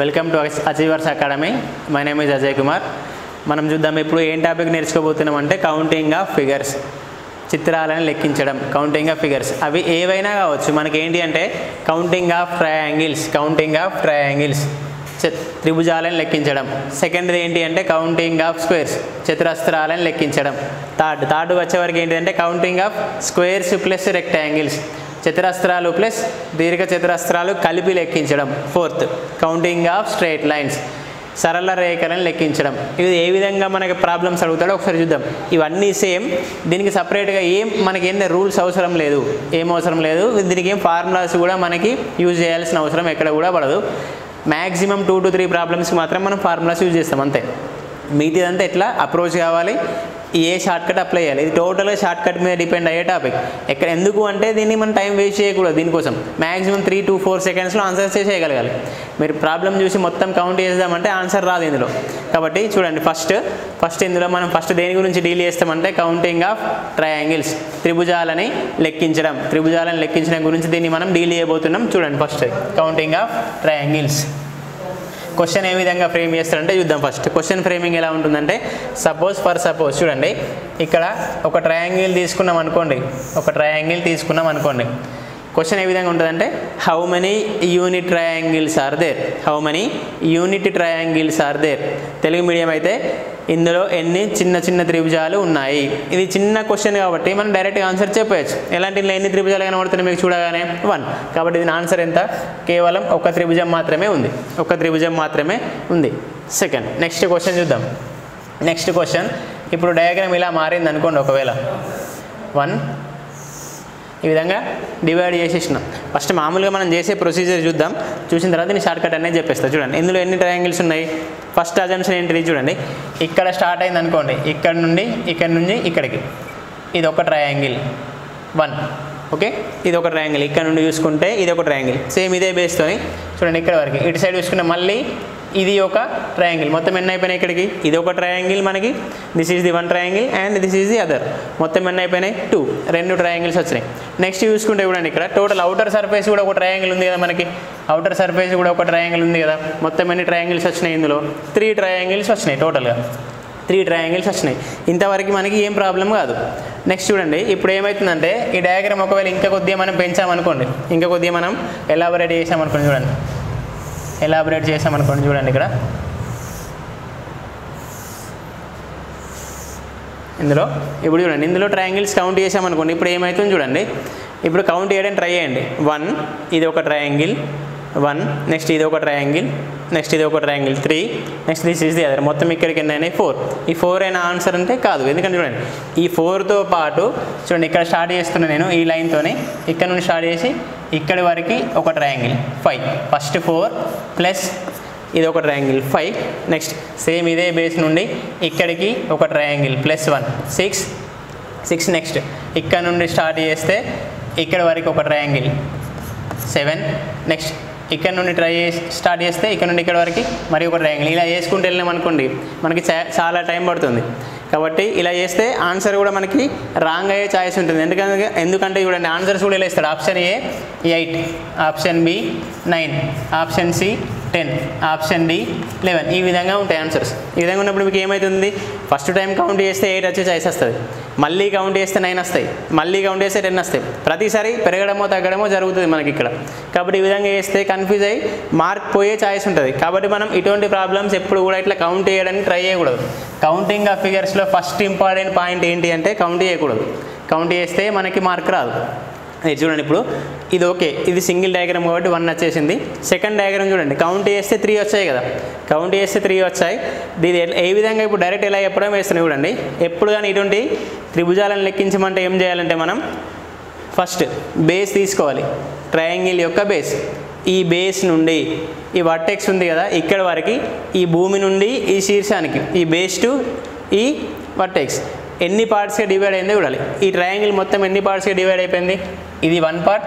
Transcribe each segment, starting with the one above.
Welcome to achievers academy. My name is Ajay Kumar. మనం చూద్దాం ఇప్పుడు ఏం టాపిక్ నేర్చుకోబోతున్నాం అంటే కౌంటింగ్ ఆఫ్ ఫిగర్స్ చిత్రాలను లెక్కించడం కౌంటింగ్ ఆఫ్ ఫిగర్స్ అవి ఏవైనా కావచ్చు. మనకి ఏంటి అంటే counting of triangles counting of triangles త్రిభుజాలను లెక్కించడం. సెకండ్ది ఏంటి అంటే కౌంటింగ్ ఆఫ్ స్క్వేర్స్ చతురస్త్రాలను లెక్కించడం. థర్డ్ థర్డ్ వచ్చే వరకు ఏంటి అంటే counting of squares plus rectangles చతురస్త్రాలు plus దీర్ఘ చతురస్త్రాలు కలిపి లెక్కించడం. Fourth counting of straight lines సరళ రేఖలను లెక్కించడం. ఇది ఏ విధంగా మనకి ప్రాబ్లమ్స్ అడుగుతాడో ఒకసారి చూద్దాం. ఇవన్నీ సేమ్ దీనికి సపరేట్గా ఏం మనకి ఏంటంటే రూల్స్ అవసరం లేదు. ఏం అవసరం లేదు. దీనికి ఏం ఫార్ములాస్ కూడా మనకి యూజ్ చేయాల్సిన అవసరం ఎక్కడ కూడా పడదు. మ్యాక్సిమం టూ టు త్రీ ప్రాబ్లమ్స్కి మాత్రం మనం ఫార్ములాస్ యూజ్ చేస్తాం. అంతే. మిగతాదంతా ఎట్లా? అప్రోచ్ కావాలి. ఏ షార్ట్ కట్ అప్లై చేయాలి? ఇది టోటల్గా షార్ట్ కట్ మీద డిపెండ్ అయ్యే టాపిక్ ఎక్కడ ఎందుకు అంటే దీన్ని మనం టైం వేస్ట్ చేయకూడదు దీనికోసం. మ్యాక్సిమం త్రీ టు ఫోర్ సెకండ్స్లో ఆన్సర్ చేసేయగలగాలి మీరు ప్రాబ్లం చూసి మొత్తం కౌంట్ చేద్దామంటే ఆన్సర్ రాదు ఇందులో. కాబట్టి చూడండి ఫస్ట్ ఫస్ట్ ఇందులో మనం ఫస్ట్ దేని గురించి డీల్ చేస్తామంటే కౌంటింగ్ ఆఫ్ ట్రయాంగిల్స్ త్రిభుజాలని లెక్కించడం. త్రిభుజాలను లెక్కించడం గురించి దీన్ని మనం డీల్ చేయబోతున్నాం. చూడండి first counting of triangles question ఏ విధంగా ఫ్రేమ్ చేస్తారంటే చూద్దాం ఫస్ట్ క్వశ్చన్ ఫ్రేమింగ్ ఎలా ఉంటుందంటే సపోజ్ ఫర్ సపోజ్ చూడండి. ఇక్కడ ఒక ట్రయాంగిల్ తీసుకున్నాం అనుకోండి. ఒక ట్రయాంగిల్ తీసుకున్నాం అనుకోండి. క్వశ్చన్ ఏ విధంగా ఉంటుందంటే how many unit triangles are there how many unit triangles are there Telugu medium అయితే ఇందులో ఎన్ని చిన్న చిన్న త్రిభుజాలు ఉన్నాయి? ఇది చిన్న క్వశ్చన్ కాబట్టి మనం డైరెక్ట్గా ఆన్సర్ చెప్పవచ్చు ఎలాంటి ఎన్ని త్రిభుజాలు కనబడుతున్నాయి మీకు చూడగానే? వన్ కాబట్టి దీని ఆన్సర్ ఎంత? కేవలం ఒక త్రిభుజం మాత్రమే ఉంది. ఒక త్రిభుజం మాత్రమే ఉంది. సెకండ్ నెక్స్ట్ క్వశ్చన్ చూద్దాం. నెక్స్ట్ క్వశ్చన్ ఇప్పుడు డయాగ్రామ్ ఇలా మారింది అనుకోండి ఒకవేళ. వన్ ఈ విధంగా డివైడ్ చేసేసినాం. ఫస్ట్ మామూలుగా మనం చేసే ప్రొసీజర్ చూద్దాం. చూసిన తర్వాత నేను షార్ట్ కట్ అనేది చెప్పేస్తాను చూడండి ఇందులో ఎన్ని ట్రయాంగిల్స్ ఉన్నాయి? ఫస్ట్ అజంప్షన్ ఏంటిది చూడండి. ఇక్కడ స్టార్ట్ అయింది అనుకోండి. ఇక్కడ నుండి ఇక్కడ నుంచి ఇక్కడికి. ఇది ఒక ట్రయాంగిల్ వన్ ఓకే ఇది ఒక ట్రయాంగిల్ ఇక్కడ నుండి చూసుకుంటే ఇది ఒక ట్రయాంగిల్ సేమ్ ఇదే బేస్తోని చూడండి ఇక్కడ వరకు. ఇటు సైడ్ చూసుకుంటే మళ్ళీ ఇది ఒక ట్రయాంగిల్ మొత్తం ఎన్ని అయిపోయినాయి ఇక్కడికి? ఇది ఒక ట్రయాంగిల్ మనకి. This is the one triangle and this is the other మొత్తం ఎన్ని అయిపోయినాయి? టూ రెండు ట్రయాంగిల్స్ వచ్చినాయి. నెక్స్ట్ చూసుకుంటే చూడండి ఇక్కడ. టోటల్ అవుటర్ సర్ఫేస్ కూడా ఒక ట్రయాంగిల్ ఉంది కదా మనకి. అవుటర్ సర్ఫేస్ కూడా ఒక ట్రయాంగిల్ ఉంది కదా. మొత్తం ఎన్ని ట్రయాంగిల్స్ వచ్చినాయి ఇందులో? త్రీ ట్రయాంగిల్స్ వచ్చినాయి టోటల్గా త్రీ ట్రయాంగిల్స్ వచ్చినాయి. ఇంతవరకు మనకి ఏం ప్రాబ్లం కాదు. నెక్స్ట్ చూడండి. ఇప్పుడు ఏమవుతుందంటే ఈ డయాగ్రామ్ ఒకవేళ ఇంకా కొద్దిగా మనం పెంచామనుకోండి. ఇంకా కొద్దిగా మనం ఎలాబొరేట్ చేసామనుకోండి చూడండి. ఎలాబరేట్ చేసామనుకోండి చూడండి ఇక్కడ. ఇందులో ఇప్పుడు చూడండి ఇందులో ట్రయాంగిల్స్ కౌంట్ చేసామనుకోండి ఇప్పుడు ఏమవుతుంది చూడండి? ఇప్పుడు కౌంట్ చేయడానికి ట్రై చేయండి. వన్ ఇది ఒక ట్రయాంగిల్ వన్ నెక్స్ట్ ఇది ఒక ట్రయాంగిల్ నెక్స్ట్ ఇది ఒక triangle three next this is the other మొత్తం ఇక్కడికి ఎన్ని అయినాయి ఫోర్ ఈ ఫోర్ అయినా ఆన్సర్ అంటే కాదు. ఎందుకంటే చూడండి ఈ ఫోర్తో పాటు చూడండి ఇక్కడ స్టార్ట్ చేస్తున్నా నేను ఈ లైన్తోనే ఇక్కడ నుండి స్టార్ట్ చేసి ఇక్కడి వరకు ఒక triangle five first four plus ఇది ఒక ట్రయాంగిల్ ఫైవ్ నెక్స్ట్ సేమ్ ఇదే బేస్ నుండి ఇక్కడికి ఒక triangle plus one six six next ఇక్కడ నుండి స్టార్ట్ చేస్తే ఇక్కడ వరకు ఒక ట్రయాంగిల్ సెవెన్ నెక్స్ట్ ఇక్కడ నుండి ట్రై చేసి స్టార్ట్ చేస్తే ఇక్కడ నుండి ఇక్కడ వరకు మరి ఒక ట్రయాంగిల్ ఇలా చేసుకుంటూ వెళ్ళినాం అనుకోండి మనకి చాలా టైం పడుతుంది. కాబట్టి ఇలా చేస్తే ఆన్సర్ కూడా మనకి రాంగ్ అయ్యే ఛాయిస్ ఉంటుంది. ఎందుకంటే ఎందుకంటే చూడండి ఆన్సర్స్ కూడా ఇలా ఇస్తాడు. Option A eight option B nine option C ten option D eleven. ఈ విధంగా ఉంటాయి ఆన్సర్స్. ఈ విధంగా ఉన్నప్పుడు మీకు ఏమవుతుంది ఫస్ట్ టైం కౌంట్ చేస్తే ఎయిట్ వచ్చే చాయిస్ వస్తుంది. మళ్ళీ కౌంట్ చేస్తే నైన్ వస్తాయి. మళ్ళీ కౌంట్ చేస్తే టెన్ వస్తాయి. ప్రతిసారి పెరగడమో తగ్గడమో జరుగుతుంది మనకి ఇక్కడ. కాబట్టి ఈ విధంగా చేస్తే కన్ఫ్యూజ్ అయ్యి మార్క్ పోయే ఛాయిస్ ఉంటుంది. కాబట్టి మనం ఇటువంటి ప్రాబ్లమ్స్ ఎప్పుడు కూడా ఇట్లా కౌంట్ చేయడానికి ట్రై చేయకూడదు. కౌంటింగ్ ఆఫ్ ఫిగర్స్లో ఫస్ట్ ఇంపార్టెంట్ పాయింట్ ఏంటి అంటే కౌంట్ చేయకూడదు. కౌంట్ చేస్తే మనకి మార్క్ రాదు. ఇది చూడండి ఇప్పుడు. ఇది ఓకే. ఇది సింగిల్ డయాగ్రామ్ కాబట్టి వన్ వచ్చేసింది. సెకండ్ డయాగ్రామ్ చూడండి. కౌంట్ చేస్తే త్రీ వచ్చాయి కదా. కౌంట్ చేస్తే త్రీ వచ్చాయి. దీని ఏ విధంగా ఇప్పుడు డైరెక్ట్ ఎలా చెప్పడం వేస్తున్నాయి చూడండి. ఎప్పుడు కానీ ఇటువంటి త్రిభుజాలను లెక్కించమంటే ఏం చేయాలంటే మనం ఫస్ట్ బేస్ తీసుకోవాలి. ట్రయాంగిల్ యొక్క బేస్. ఈ బేస్ నుండి ఈ వర్టెక్స్ ఉంది కదా ఇక్కడ వరకు ఈ భూమి నుండి ఈ శీర్షానికి ఈ బేస్ టు ఈ వర్టెక్స్. ఎన్ని పార్ట్స్గా డివైడ్ అయిందో చూడాలి. ఈ ట్రయాంగిల్ మొత్తం ఎన్ని పార్ట్స్గా డివైడ్ అయిపోయింది? ఇది వన్ పార్ట్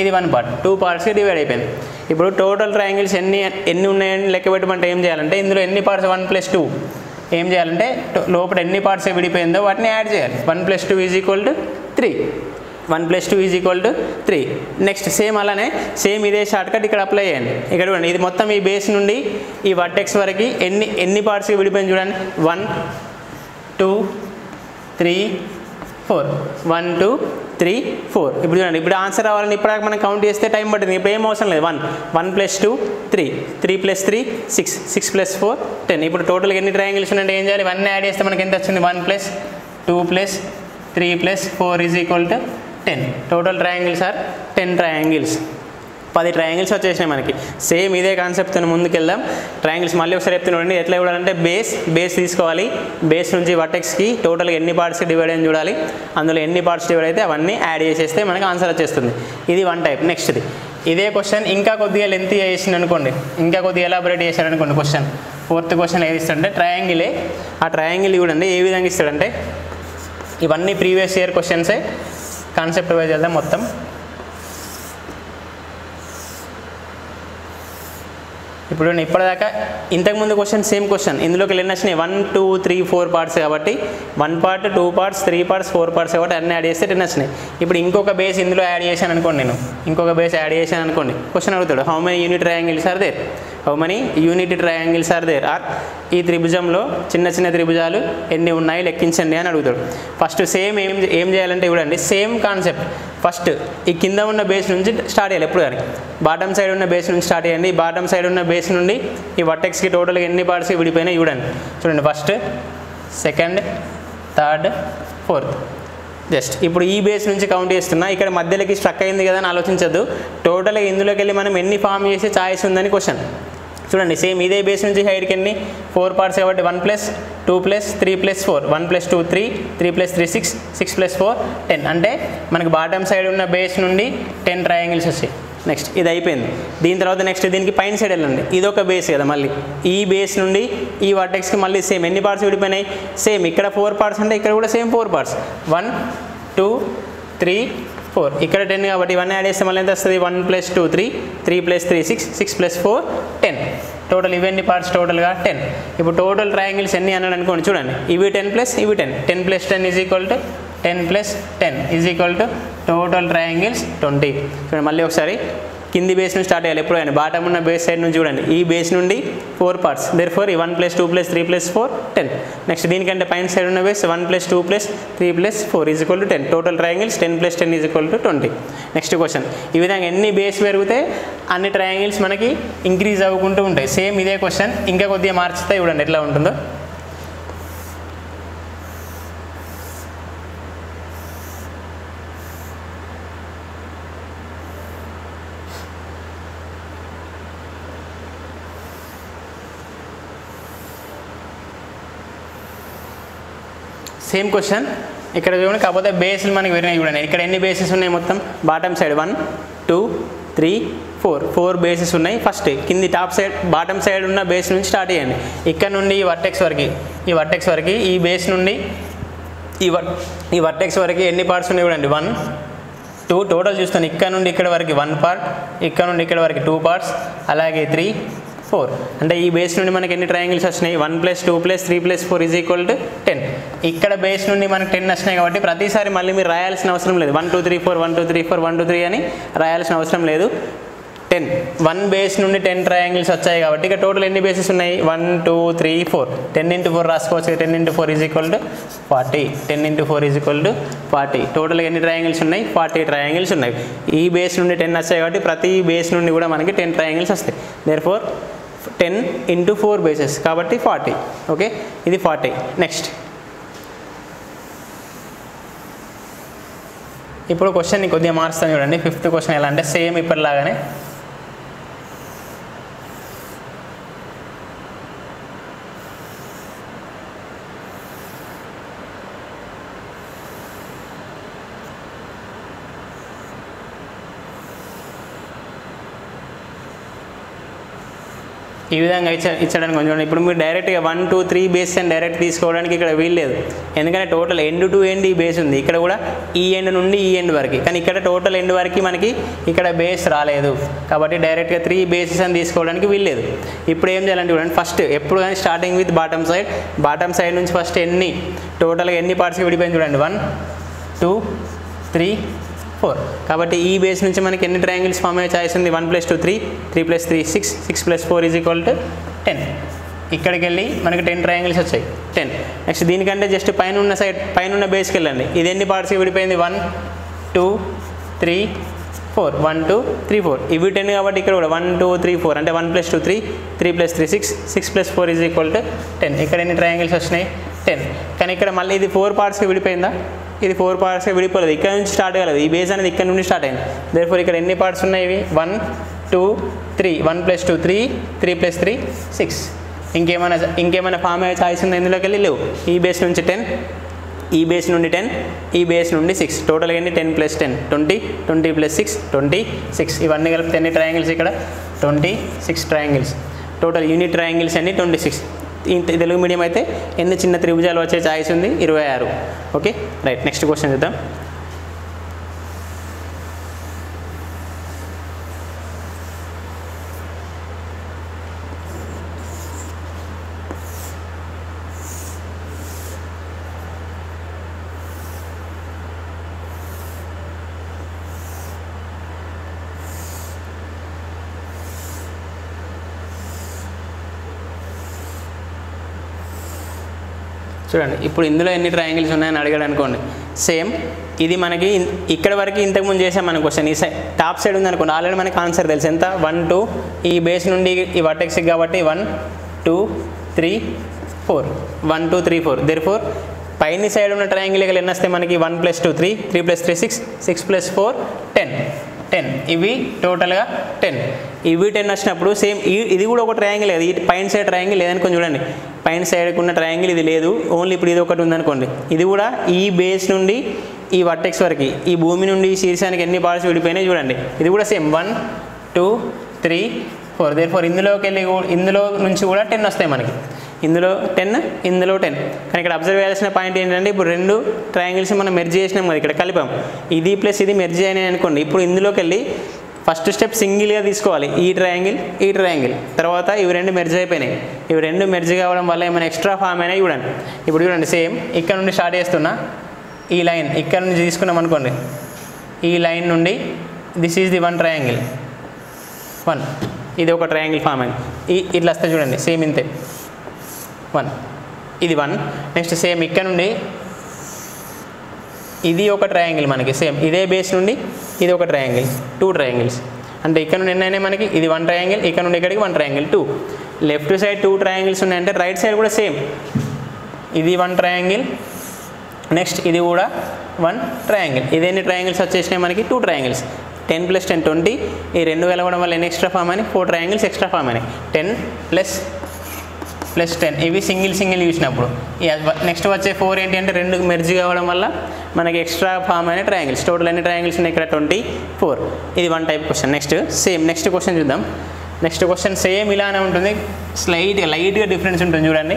ఇది వన్ పార్ట్ టూ పార్ట్స్కి డివైడ్ అయిపోయింది. ఇప్పుడు టోటల్ ట్రయాంగిల్స్ ఎన్ని ఎన్ని ఉన్నాయని లెక్క పెట్టమంటే ఏం చేయాలంటే ఇందులో ఎన్ని పార్ట్స్ వన్ ప్లస్ టూ ఏం చేయాలంటే లోపల ఎన్ని పార్ట్స్ విడిపోయిందో వాటిని యాడ్ చేయాలి. One plus two is equal to three one plus two is equal to three next same అలానే సేమ్ ఇదే షార్ట్ కట్ ఇక్కడ అప్లై చేయండి. ఇక్కడ చూడండి ఇది మొత్తం ఈ బేస్ నుండి ఈ వర్టెక్స్ వరకు ఎన్ని ఎన్ని పార్ట్స్కి విడిపోయింది చూడండి. One two three four one two three four ఇప్పుడు చూడండి ఇప్పుడు ఆన్సర్ రావాలని ఇప్పటిదాకా మనం కౌంట్ చేస్తే టైం పట్టింది. ఇప్పుడు ఏం అవసరం లేదు. One one plus two three three plus three six six plus four ten ఇప్పుడు టోటల్గా ఎన్ని ట్రయాంగిల్స్ ఉన్నాయంటే ఏం చేయాలి? ఇవన్నీ యాడ్ చేస్తే మనకి ఎంత వచ్చింది one plus two plus three plus four is equal to ten total triangles are ten triangles పది ట్రయాంగిల్స్ వచ్చేసినాయి మనకి. సేమ్ ఇదే కాన్సెప్ట్తో ముందుకు వెళ్దాం ట్రయాంగిల్స్ మళ్ళీ ఒకసారి చెప్తున్నాండి ఎట్లా చూడాలంటే బేస్ బేస్ తీసుకోవాలి. బేస్ నుంచి వటెక్స్కి టోటల్గా ఎన్ని పార్ట్స్ డివైడ్ అని చూడాలి. అందులో ఎన్ని పార్ట్స్ డివైడ్ అయితే అవన్నీ యాడ్ చేసేస్తే మనకి ఆన్సర్ వచ్చేస్తుంది. ఇది వన్ టైప్ నెక్స్ట్ది ఇదే. క్వశ్చన్ ఇంకా కొద్దిగా లెంత్ చేసింది అనుకోండి. ఇంకా కొద్దిగా ఎలాబరేట్ చేశాడు అనుకోండి క్వశ్చన్ ఫోర్త్ క్వశ్చన్ ఏది ఇస్తాడంటే ట్రయాంగిలే ఆ ట్రయాంగిల్ చూడండి ఏ విధంగా ఇస్తాడంటే ఇవన్నీ ప్రీవియస్ ఇయర్ క్వశ్చన్సే కాన్సెప్ట్ వైజ్ వెళ్దాం మొత్తం. ఇప్పుడు ఇప్పటిదాకా ఇంతకుముందు క్వశ్చన్ సేమ్ క్వశ్చన్ ఇందులోకి వెళ్ళిన వచ్చినాయి one two three four parts కాబట్టి one part two parts three parts four parts కాబట్టి అన్ని యాడ్ చేస్తే టెన్ వచ్చినాయి. ఇప్పుడు ఇంకొక బేస్ ఇందులో యాడ్ చేశాను అనుకోండి నేను. ఇంకొక బేస్ యాడ్ చేశాను అనుకోండి. క్వశ్చన్ అడుగుతాడు how many unit triangles are there how many unit triangles are there are. ఈ త్రిభుజంలో చిన్న చిన్న త్రిభుజాలు ఎన్ని ఉన్నాయి లెక్కించండి అని అడుగుతాడు. ఫస్ట్ సేమ్ ఏం ఏం చేయాలంటే చూడండి సేమ్ కాన్సెప్ట్. ఫస్ట్ ఈ కింద ఉన్న బేస్ నుంచి స్టార్ట్ చేయాలి ఎప్పుడు కానీ. బాటమ్ సైడ్ ఉన్న బేస్ నుంచి స్టార్ట్ చేయండి. బాటమ్ సైడ్ ఉన్న బేస్ నుండి ఈ వర్టెక్స్కి టోటల్గా ఎన్ని పార్ట్స్ విడిపోయినాయి చూడండి. చూడండి first second third fourth. Just ఇప్పుడు ఈ బేస్ నుంచి కౌంట్ చేస్తున్నా ఇక్కడ మధ్యలోకి స్ట్రక్ అయింది కదా అని ఆలోచించద్దు. టోటల్గా ఇందులోకి వెళ్ళి మనం ఎన్ని ఫామ్ చేసే ఛాయిస్ ఉందని క్వశ్చన్. చూడండి సేమ్ ఇదే బేస్ నుంచి హైట్కి ఎన్ని? ఫోర్ పార్ట్స్ కాబట్టి one plus two plus three plus four one plus two three three plus three six six plus four ten అంటే మనకి బాటమ్ సైడ్ ఉన్న బేస్ నుండి టెన్ ట్రయాంగిల్స్ వస్తాయి నెక్స్ట్ ఇది అయిపోయింది. దీని తర్వాత నెక్స్ట్ దీనికి పైన సైడ్ వెళ్ళండి. ఇది ఒక బేస్ కదా మళ్ళీ. ఈ బేస్ నుండి ఈ వాటెక్స్కి మళ్ళీ సేమ్ ఎన్ని పార్ట్స్ విడిపోయినాయి? సేమ్ ఇక్కడ ఫోర్ పార్ట్స్ అంటే ఇక్కడ కూడా same four parts one two three four. ఇక్కడ టెన్ కాబట్టి ఇవన్నీ యాడ్ చేస్తే మళ్ళీ ఎంత వస్తుంది? One plus two three. Three plus three six. Six plus four ten. Total ఇవన్నీ పార్ట్స్ టోటల్గా టెన్. ఇప్పుడు టోటల్ ట్రయాంగిల్స్ ఎన్ని అన్నాడు అనుకోండి చూడండి. ఇవి టెన్ ప్లస్ ఇవి ten. Ten plus ten is equal to ten plus ten is equal to total triangles twenty. చూడండి మళ్ళీ ఒకసారి. కింది బేస్ నుంచి స్టార్ట్ చేయాలి. ఎప్పుడైనా బాటమ్ ఉన్న బేస్ సైడ్ నుంచి చూడండి. ఈ బేస్ నుండి ఫోర్ పార్ట్స్ దేర్ ఫోర్ ఈ one plus two plus three plus four ten next దీనికంటే పైన సైడ్ ఉన్న base one plus two plus three plus four is equal to ten total triangles ten plus ten is equal to twenty next question ఈ విధంగా ఎన్ని base పెరిగితే అన్ని triangles మనకి increase అవ్వకుంటూ ఉంటాయి. సేమ్ ఇదే క్వశ్చన్ ఇంకా కొద్దిగా మార్చితే చూడండి. ఎట్లా ఉంటుందో. సేమ్ క్వశ్చన్ ఇక్కడ చూడండి కాకపోతే బేస్లు మనకి పెరిగినాయి చూడండి. ఇక్కడ ఎన్ని బేసెస్ ఉన్నాయి మొత్తం? Bottom side one two three four four bases ఉన్నాయి ఫస్ట్ కింది టాప్ సైడ్ బాటమ్ సైడ్ ఉన్న బేస్ నుంచి స్టార్ట్ చేయండి. ఇక్కడ నుండి ఈ వర్టెక్స్ వరకు ఈ వర్టెక్స్ వరకు ఈ బేస్ నుండి ఈ వర్ ఈ వర్టెక్స్ వరకు ఎన్ని పార్ట్స్ ఉన్నాయి చూడండి? వన్ టూ టోటల్ చూస్తాను. ఇక్కడ నుండి ఇక్కడ వరకు వన్ పార్ట్ ఇక్కడ నుండి ఇక్కడ వరకు టూ పార్ట్స్ అలాగే త్రీ ఫోర్. అంటే ఈ బేస్ నుండి మనకి ఎన్ని ట్రయాంగిల్స్ వచ్చినాయి? One plus two plus three plus four is equal to ten ఇక్కడ బేస్ నుండి మనకి టెన్ వచ్చినాయి కాబట్టి ప్రతిసారి మళ్ళీ మీరు రాయాల్సిన అవసరం లేదు. One two three four one two three four one two three అని రాయాల్సిన అవసరం లేదు. టెన్ వన్ బేస్ నుండి టెన్ ట్రయాంగిల్స్ వచ్చాయి కాబట్టి ఇక టోటల్ ఎన్ని బేసెస్ ఉన్నాయి? One two three four ten into four రాసుకోవచ్చు ten into four is equal to forty ten into four is equal to forty total ఎన్ని ట్రయాంగిల్స్ ఉన్నాయి? ఫార్టీ ట్రయాంగిల్స్ ఉన్నాయి. ఈ బేస్ నుండి టెన్ వచ్చాయి కాబట్టి ప్రతి బేస్ నుండి కూడా మనకి టెన్ ట్రయాంగిల్స్ వస్తాయి. Therefore ten into four bases కాబట్టి ఫార్టీ. ఓకే? ఇది ఫార్టీ. నెక్స్ట్. ఇప్పుడు క్వశ్చన్ కొద్దిగా మార్చుతాను చూడండి. ఫిఫ్త్ క్వశ్చన్ ఎలా అంటే సేమ్ ఇప్పటిలాగానే. ఈ విధంగా ఇచ్చ ఇచ్చడానికి కొంచెం ఇప్పుడు మీరు డైరెక్ట్గా వన్ టూ త్రీ బేస్ అని డైరెక్ట్ తీసుకోవడానికి ఇక్కడ వీల్లేదు ఎందుకంటే టోటల్ ఎండ్ టు ఎండ్ ఈ బేస్ ఉంది. ఇక్కడ కూడా ఈ ఎండ్ నుండి ఈ ఎండ్ వరకు. కానీ ఇక్కడ టోటల్ ఎండ్ వరకు మనకి ఇక్కడ బేస్ రాలేదు. కాబట్టి డైరెక్ట్గా త్రీ బేసెస్ అని తీసుకోవడానికి వీల్లేదు ఇప్పుడు ఏం చేయాలంటే చూడండి. ఫస్ట్ ఎప్పుడు కానీ starting with bottom side bottom side నుంచి ఫస్ట్ ఎన్ని టోటల్గా ఎన్ని పార్ట్స్కి విడిపోయింది చూడండి. One two three four. కాబట్టి ఈ బేస్ నుంచి మనకి ఎన్ని ట్రయాంగిల్స్ ఫామ్ అయ్యే ఛాయిస్ ఉంది? One plus two three. Three plus three six. Six plus four is equal to ten. ఇక్కడికి వెళ్ళి మనకి టెన్ ట్రయాంగిల్స్ వచ్చాయి. టెన్. నెక్స్ట్ దీనికంటే జస్ట్ పైన ఉన్న సైడ్ పైన ఉన్న బేస్కి వెళ్ళండి. ఇది ఎన్ని పార్ట్స్కి విడిపోయింది? One two three four. One two three four. ఇవి టెన్ కాబట్టి ఇక్కడ కూడా వన్ టూ త్రీ ఫోర్. అంటే one plus two three. Three plus three six. Six plus four is equal to ten. ఇక్కడ ఎన్ని ట్రయాంగిల్స్ వచ్చినాయి? టెన్. కానీ ఇక్కడ మళ్ళీ ఇది ఫోర్ పార్ట్స్కి విడిపోయిందా? ఇది ఫోర్ పార్ట్స్గా విడిపోలేదు. ఇక్కడ నుంచి స్టార్ట్ కాలేదు ఈ బేస్ అనేది ఇక్కడ నుండి స్టార్ట్ అయింది. దేర్ఫోర్ ఇక్కడ ఎన్ని పార్ట్స్ ఉన్నాయి ఇవి? One two three one plus two three three plus three six ఇంకేమైనా ఇంకేమైనా ఫామ్ అయ్యే ఛాయిస్ ఉంది? ఇందులోకి వెళ్ళి లేవు. ఈ బేస్ నుంచి టెన్ ఈ బేస్ నుండి టెన్ ఈ బేస్ నుండి సిక్స్ టోటల్ ఎన్ని? Ten plus ten twenty twenty plus six twenty six ఇవన్నీ కలిపితే ఎన్ని ట్రయాంగిల్స్ ఇక్కడ? Twenty six triangles total unit triangles అన్ని ట్వంటీ సిక్స్ తెలుగు మీడియం అయితే ఎన్ని చిన్న త్రిభుజాలు వచ్చే ఛాయిస్ ఉంది? ఇరవై ఆరు. ఓకే రైట్ నెక్స్ట్ క్వశ్చన్ చూద్దాం. చూడండి ఇప్పుడు ఇందులో ఎన్ని ట్రయాంగిల్స్ ఉన్నాయని అడిగాడు అనుకోండి. సేమ్ ఇది మనకి ఇక్కడ వరకు ఇంతకుముందు చేసాం మన క్వశ్చన్ ఈ సైడ్ టాప్ సైడ్ ఉంది అనుకోండి ఆల్రెడీ మనకి ఆన్సర్ తెలుసు. ఎంత? వన్ టూ ఈ బేస్ నుండి ఈ వర్టెక్స్ కాబట్టి one two three four one two three four therefore పైన సైడ్ ఉన్న ట్రయాంగిల్ ఇక్కడ ఎన్ని వస్తే మనకి? One plus two three three plus three six six plus four ten ten ఇవి టోటల్గా టెన్ ఇవి టెన్ వచ్చినప్పుడు సేమ్ ఇది కూడా ఒక ట్రయాంగిల్ లేదు ఈ పైన సైడ్ ట్రయాంగిల్ లేదనుకోని చూడండి. పైన సైడ్కి ఉన్న ట్రయాంగిల్ ఇది లేదు. ఓన్లీ ఇప్పుడు ఇది ఒకటి ఉందనుకోండి. ఇది కూడా ఈ బేస్ నుండి ఈ వర్టెక్స్ వరకు ఈ భూమి నుండి ఈ శీర్షానికి ఎన్ని పార్ట్స్ విడిపోయినాయి చూడండి. ఇది కూడా same one two three four therefore ఇందులోకి వెళ్ళి ఇందులో నుంచి కూడా టెన్ వస్తాయి మనకి. ఇందులో టెన్ ఇందులో టెన్ కానీ ఇక్కడ అబ్జర్వ్ చేయాల్సిన పాయింట్ ఏంటంటే ఇప్పుడు రెండు ట్రయాంగిల్స్ మనం మెర్జ్ చేసినాం కదా ఇక్కడ కలిపాం. ఇది ప్లస్ ఇది మెర్జ్ అయినాయి అనుకోండి. ఇప్పుడు ఇందులోకి వెళ్ళి ఫస్ట్ స్టెప్ సింగిల్గా తీసుకోవాలి. ఈ ట్రయాంగిల్ ఈ ట్రయాంగిల్ తర్వాత ఇవి రెండు మెర్జ్ అయిపోయినాయి. ఇవి రెండు మెర్జ్ కావడం వల్ల ఏమైనా ఎక్స్ట్రా ఫామ్ అయినా చూడండి. ఇప్పుడు చూడండి సేమ్ ఇక్కడ నుండి స్టార్ట్ చేస్తున్నా. ఈ లైన్ ఇక్కడ నుంచి తీసుకున్నాం అనుకోండి. ఈ లైన్ నుండి this is the one triangle one ఇది ఒక ట్రయాంగిల్ ఫామ్ అయింది. ఈ ఇట్లా వస్తే చూడండి సేమ్ ఇంతే. వన్ ఇది వన్ నెక్స్ట్ సేమ్ ఇక్కడ నుండి ఇది ఒక ట్రయాంగిల్ మనకి సేమ్ ఇదే బేస్ నుండి ఇది ఒక ట్రయాంగిల్ టూ ట్రయాంగిల్స్ అంటే ఇక్కడ నుండి ఎన్నైనా మనకి? ఇది వన్ ట్రయాంగిల్ ఇక్కడ నుండి ఇక్కడికి one triangle two left side two triangles ఉన్నాయంటే రైట్ సైడ్ కూడా సేమ్ ఇది వన్ ట్రయాంగిల్ నెక్స్ట్ ఇది కూడా వన్ ట్రయాంగిల్ ఇది ఎన్ని ట్రయాంగిల్స్ వచ్చేసినాయి మనకి? Two triangles ten plus ten twenty ఈ రెండు వెలవడం వల్ల ఎన్ని ఎక్స్ట్రా ఫామ్ అని ఫోర్ ట్రయాంగిల్స్ ఎక్స్ట్రా ఫామ్ అని టెన్ ప్లస్ ప్లస్ టెన్ ఇవి సింగిల్ సింగిల్ చూసినప్పుడు. నెక్స్ట్ వచ్చే ఫోర్ ఏంటి అంటే రెండు మెర్జ్ కావడం వల్ల మనకి ఎక్స్ట్రా ఫామ్ అయిన ట్రయాంగిల్స్ టోటల్ అన్ని ట్రయాంగిల్స్ ఉన్నాయి? ఇక్కడ ట్వంటీ ఫోర్ ఇది one type question next same next question చూద్దాం. నెక్స్ట్ క్వశ్చన్ సేమ్ ఇలానే ఉంటుంది. స్లైట్గా లైట్గా డిఫరెన్స్ ఉంటుంది చూడండి.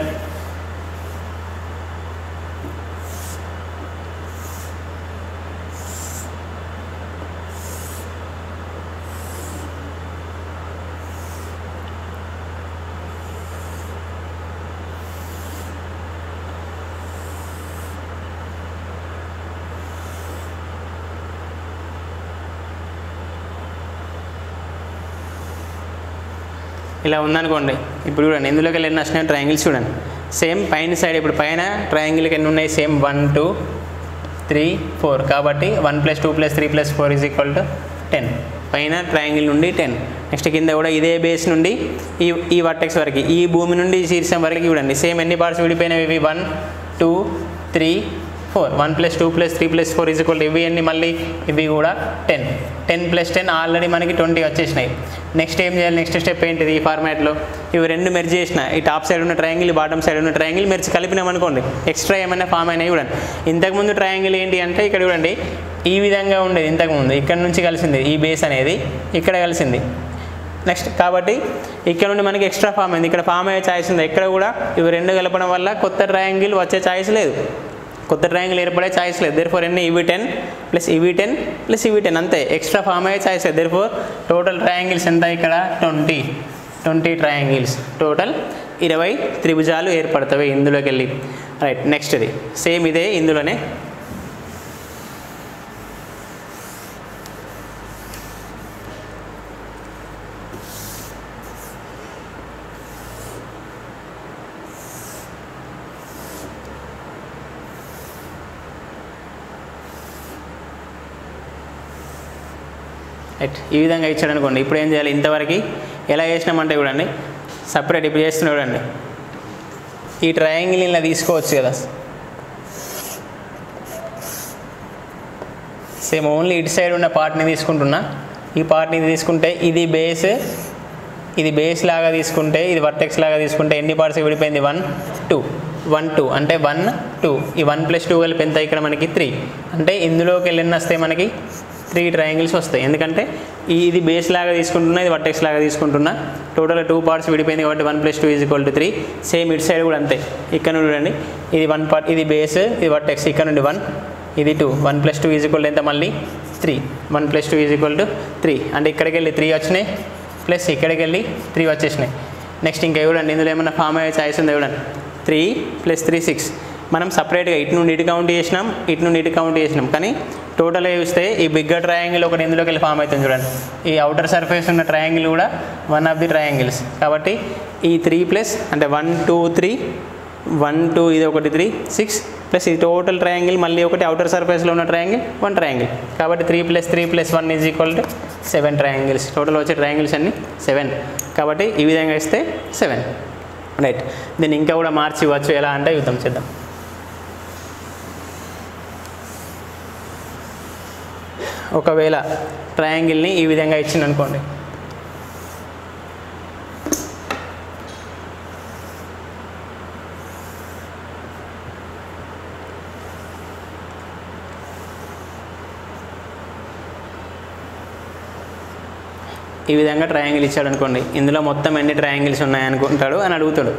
ఇలా ఉందనుకోండి. ఇప్పుడు చూడండి ఇందులోకి వెళ్ళి వచ్చిన ట్రయాంగిల్స్ చూడండి. సేమ్ పైన సైడ్ ఇప్పుడు పైన ట్రయాంగిల్కి ఎన్ని ఉన్నాయి? Same one two three four కాబట్టి one plus two plus three plus four is equal to ten పైన ట్రయాంగిల్ నుండి టెన్ నెక్స్ట్ కింద కూడా ఇదే బేస్ నుండి ఈ ఈ వర్టెక్స్ వరకు ఈ భూమి నుండి ఈ శీర్షం వరకు చూడండి. సేమ్ ఎన్ని పార్ట్స్ విడిపోయినవి? ఇవి one two three four one plus two plus three plus four is equal ఇవి అన్ని మళ్ళీ? ఇవి కూడా ten ten plus ten already మనకి ట్వంటీ వచ్చేసినాయి. నెక్స్ట్ ఏం చేయాలి? నెక్స్ట్ స్టెప్ ఏంటిది ఈ ఫార్మాట్లో ఇవి రెండు మెర్జ్ చేసిన. ఈ టాప్ సైడ్ ఉన్న ట్రయాంగిల్ బాటమ్ సైడ్ ఉన్న ట్రయాంగిల్ మెర్జ్ కలిపినామనుకోండి ఎక్స్ట్రా ఏమైనా ఫామ్ అయినా చూడండి. ఇంతకుముందు ట్రయాంగిల్ ఏంటి అంటే ఇక్కడ చూడండి. ఈ విధంగా ఉండేది ఇంతకుముందు ఇక్కడ నుంచి కలిసింది ఈ బేస్ అనేది. ఇక్కడ కలిసింది. నెక్స్ట్ కాబట్టి ఇక్కడ నుండి మనకి ఎక్స్ట్రా ఫామ్ అయింది. ఇక్కడ ఫామ్ అయ్యే ఛాయిస్ ఉంది. ఎక్కడ కూడా ఇవి రెండు కలపడం వల్ల కొత్త ట్రయాంగిల్ వచ్చే ఛాయిస్ లేదు. కొత్త ట్రయాంగిల్ ఏర్పడే ఛాయిస్ లేదు. దేర్ ఫోర్ ఎన్ని ఇవి టెన్ ప్లస్ ఇవి టెన్ ప్లస్ ఇవి టెన్ అంతే. ఎక్స్ట్రా ఫామ్ అయ్యే ఛాయిస్ లేదు. దేర్ ఫోర్ టోటల్ ట్రయాంగిల్స్ ఎంత ఇక్కడ? ట్వంటీ ట్వంటీ ట్రయాంగిల్స్ టోటల్ ఇరవై త్రిభుజాలు ఏర్పడతాయి. ఇందులోకి వెళ్ళి. రైట్ నెక్స్ట్ ఇది. సేమ్ ఇదే. ఇందులోనే రైట్ ఈ విధంగా ఇచ్చాడు అనుకోండి ఇప్పుడు ఏం చేయాలి? ఇంతవరకు ఎలా చేసినామంటే చూడండి. సపరేట్ ఇప్పుడు చేస్తున్నా చూడండి. ఈ ట్రయాంగిల్ ఇలా తీసుకోవచ్చు కదా. సేమ్ ఓన్లీ ఇటు సైడ్ ఉన్న పార్ట్ని తీసుకుంటున్నా. ఈ పార్ట్ని తీసుకుంటే ఇది బేస్ ఇది బేస్ లాగా తీసుకుంటే ఇది వర్టెక్స్ లాగా తీసుకుంటే ఎన్ని పార్ట్స్ విడిపోయింది? వన్ టూ వన్ టూ అంటే వన్ టూ ఈ వన్ ప్లస్ టూ కలిపి ఎంత ఇక్కడ మనకి? త్రీ అంటే ఇందులోకి వెళ్ళిన వస్తే మనకి త్రీ ట్రయాంగిల్స్ వస్తాయి. ఎందుకంటే ఇది బేస్ లాగా తీసుకుంటున్నా ఇది వర్టెక్స్ లాగా తీసుకుంటున్నా. టోటల్ టూ పార్ట్స్ విడిపోయింది కాబట్టి one plus two is equal to three same ఇటు సైడ్ కూడా అంతే. ఇక్కడ నుండి చూడండి ఇది వన్ పార్ట్ ఇది బేస్ ఇది వర్టెక్స్ ఇక్కడ నుండి వన్ ఇది two one plus two is equal ఎంత మళ్ళీ? Three one plus two is equal to three అంటే ఇక్కడికి వెళ్ళి త్రీ వచ్చినాయి ప్లస్ ఇక్కడికి వెళ్ళి త్రీ వచ్చేసినాయి. నెక్స్ట్ ఇంకా చూడండి ఇందులో ఏమైనా ఫామ్ అయ్యే ఛాయిస్ ఉంది చూడండి. త్రీ ప్లస్ త్రీ సిక్స్ మనం సపరేట్గా ఇటు నుండి ఇటు కౌంట్ చేసినాం ఇటు నుండి ఇటు కౌంట్ చేసినాం. కానీ టోటల్గా చూస్తే ఈ బిగ్గర్ ట్రయాంగిల్ ఒకటి ఇందులోకి వెళ్ళి ఫామ్ అవుతుంది చూడండి. ఈ అవుటర్ సర్ఫేస్ ఉన్న ట్రయాంగిల్ కూడా వన్ ఆఫ్ ది ట్రయాంగిల్స్ కాబట్టి ఈ త్రీ ప్లస్ అంటే one two three one two ఇది ఒకటి త్రీ సిక్స్ ప్లస్ ఈ టోటల్ ట్రయాంగిల్ మళ్ళీ ఒకటి అవుటర్ సర్ఫేస్లో ఉన్న ట్రయాంగిల్ వన్ ట్రయాంగిల్ కాబట్టి three plus three plus one is equal to seven triangles total వచ్చే ట్రయాంగిల్స్ అన్ని సెవెన్ కాబట్టి ఈ విధంగా ఇస్తే సెవెన్ రైట్ దీన్ని ఇంకా కూడా మార్చి ఇవ్వచ్చు. ఎలా అంటే యుద్ధం చేద్దాం. ఒకవేళ ట్రయాంగిల్ని ఈ విధంగా ఇచ్చింది అనుకోండి ఈ విధంగా ట్రయాంగిల్ ఇచ్చాడు అనుకోండి ఇందులో మొత్తం ఎన్ని ట్రయాంగిల్స్ ఉన్నాయనుకుంటాడు అని అడుగుతాడు.